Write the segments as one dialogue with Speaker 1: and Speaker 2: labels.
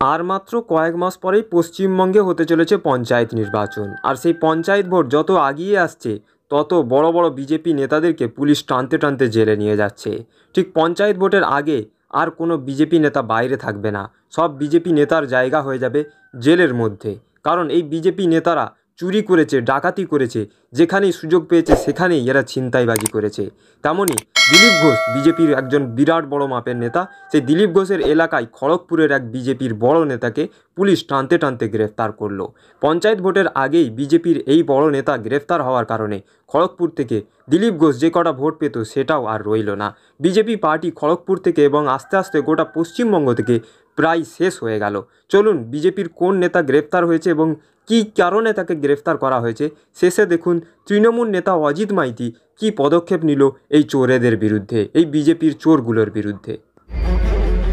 Speaker 1: আর মাত্র কয়েক মাস পরেই পশ্চিমবঙ্গে হতে চলেছে পঞ্চায়েত নির্বাচন। আর সেই পঞ্চায়েত ভোট যত আগিয়ে আসছে, তত বড় বড় বিজেপি নেতাদেরকে পুলিশ টানতে টানতে জেলে নিয়ে যাচ্ছে। ঠিক পঞ্চায়েত ভোটের আগে আর কোনো বিজেপি নেতা বাইরে থাকবে না। সব বিজেপি নেতার জায়গা হয়ে যাবে জেলের মধ্যে। কারণ এই বিজেপি নেতারা চুরি করেছে, ডাকাতি করেছে, যেখানেই সুযোগ পেয়েছে সেখানেই এরা ছিনতাইবাজি করেছে। তেমনই দিলীপ ঘোষ, বিজেপির একজন বিরাট বড় মাপের নেতা, সেই দিলীপ ঘোষের এলাকায় খড়গপুরের এক বিজেপির বড় নেতাকে পুলিশ টানতে টানতে গ্রেফতার করল। পঞ্চায়েত ভোটের আগেই বিজেপির এই বড় নেতা গ্রেফতার হওয়ার কারণে খড়গপুর থেকে দিলীপ ঘোষ যে কটা ভোট পেত সেটাও আর রইল না। বিজেপি পার্টি খড়গপুর থেকে এবং আস্তে আস্তে গোটা পশ্চিমবঙ্গ থেকে প্রায় শেষ হয়ে গেল। চলুন বিজেপির কোন নেতা গ্রেফতার হয়েছে এবং কী কারণে তাকে গ্রেফতার করা হয়েছে, শেষে দেখুন তৃণমূল নেতা অজিত মাইতি কী পদক্ষেপ নিল এই চোরেদের বিরুদ্ধে, এই বিজেপির চোরগুলোর বিরুদ্ধে।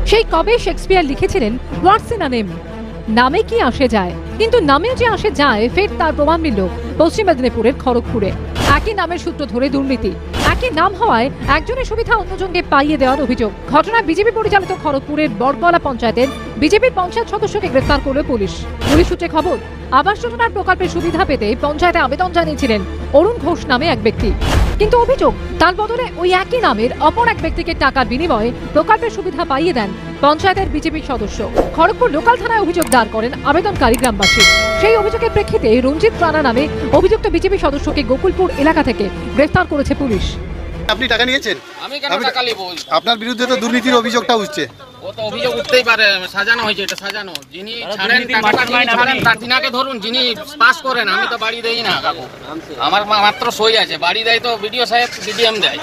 Speaker 2: সেই কবে শেক্সপিয়ার লিখেছিলেন হোয়াটস ইন নেম নামে কি আসে যায়? কিন্তু নামে যে আসে যায়, ফের তার প্রমাণ মিলল পশ্চিম মেদিনীপুরের খড়গপুরে। একই নামের সূত্র ধরে দুর্নীতি। একই নাম হওয়ায় একজনের সুবিধা অন্যজনকে পাইয়ে দেওয়ার অভিযোগ। ঘটনায় বিজেপি পরিচালিত খড়গপুরের বড়গলা পঞ্চায়েতের বিজেপির পঞ্চায়েত সদস্যকে গ্রেফতার করল পুলিশ। পুলিশ সূত্রে খবর, আবাস যোজনার প্রকল্পের সুবিধা পেতে পঞ্চায়েতে আবেদন জানিয়েছিলেন অরুণ ঘোষ নামে এক ব্যক্তি। কিন্তু অভিযোগ, তার বদলে ওই একই নামের অপর এক ব্যক্তিকে টাকার বিনিময়ে প্রকল্পের সুবিধা পাইয়ে দেন পঞ্চায়েতের বিজেপি সদস্য। খড়গপুর লোকাল থানায় অভিযোগ দাঁড় করেন আবেদনকারী গ্রামবাসী। সেই অভিযোগের প্রেক্ষিতে রঞ্জিত রানা নামে অভিযুক্ত বিজেপি সদস্যকে গোকুলপুর এলাকা থেকে গ্রেফতার করেছে পুলিশ।
Speaker 3: আপনি টাকা নিয়েছেন?
Speaker 4: আমি কেন টাকা নেব
Speaker 3: আপনার বিরুদ্ধে তো দুর্নীতির অভিযোগটা উঠছে।
Speaker 4: ও তো অভিযোগ উঠতেই পারে সাজানো হয়েছে এটা সাজানো। যিনি ছাড়েন ছাড়েন তার তিনাকে ধরুন যিনি পাস করেন আমি তো বাড়ি দেই না কাকু। আমার মা- মাত্র সই আছে বাড়ি দেয় তো বিডিও সাহেব বিডিএম দেয়।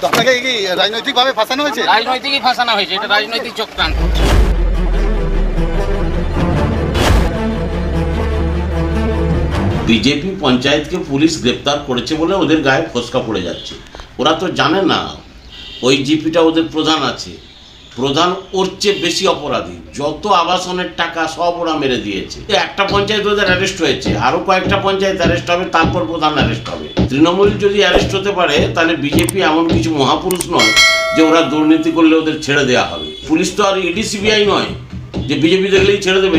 Speaker 3: তো আপনাকে কি রাজনৈতিকভাবে ফাঁসানো হয়েছে?
Speaker 4: রাজনৈতিকই ফাঁসানো হয়েছে এটা রাজনৈতিক চক্রান্ত।
Speaker 5: বিজেপি পঞ্চায়েতকে পুলিশ গ্রেপ্তার করেছে বলে ওদের গায়ে ফসকা পড়ে যাচ্ছে। ওরা তো জানে না ওই জিপিটা ওদের প্রধান আছে। প্রধান ওর চেয়ে বেশি অপরাধী। যত আবাসনের টাকা সব ওরা মেরে দিয়েছে। একটা পঞ্চায়েত ওদের অ্যারেস্ট হয়েছে। আরও কয়েকটা পঞ্চায়েত অ্যারেস্ট হবে, তারপর প্রধান অ্যারেস্ট হবে। তৃণমূল যদি অ্যারেস্ট হতে পারে, তাহলে বিজেপি এমন কিছু মহাপুরুষ নয় যে ওরা দুর্নীতি করলে ওদের ছেড়ে দেওয়া হবে। পুলিশ তো আর ইডি সিবিআই নয়, যে বিজেপি দেখলেই ছেড়ে দেবে।